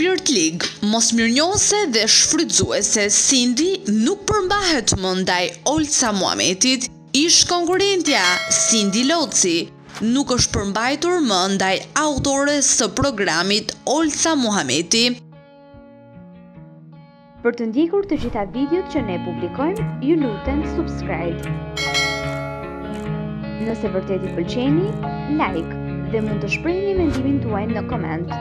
Shpirtligë, mosmirënjohëse dhe shfrytëzuese, Sindi nuk përmbahet më ndaj Olsa Muhametit. Ish-konkurrentja, Sindi Loci, nuk është përmbajtur më ndaj autores së programit Olsa Muhameti. Për të ndjekur të gjitha videot që ne publikojmë, ju lutem subscribe. Nëse vërtet i pëlqeni, like dhe mund të shprehni mendimin tuaj në koment.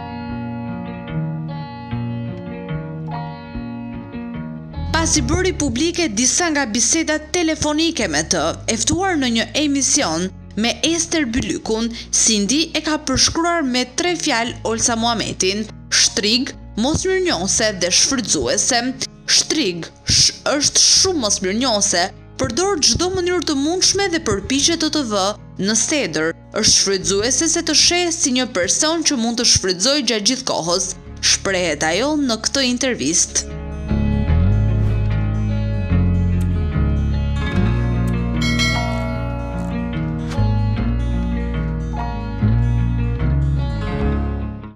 Pasi bëri publike disa nga bisedat telefonike me të, e ftuar në një emision me Ester Bylykun, Sindi e ka përshkruar me tre fjalë Olsa Muhametin, Shtrigë, mosmirënjohëse dhe shfrytëzuese, Shtrigë, sh, është shumë mosmirënjohëse, përdor çdo mënyrë të mundshme dhe përpiqet të të vërë në sedër, është shfrytëzuese se të sheh si një person që mund të shfrytëzojë gjatë gjithë kohës, shprehet ajo në këtë intervistë.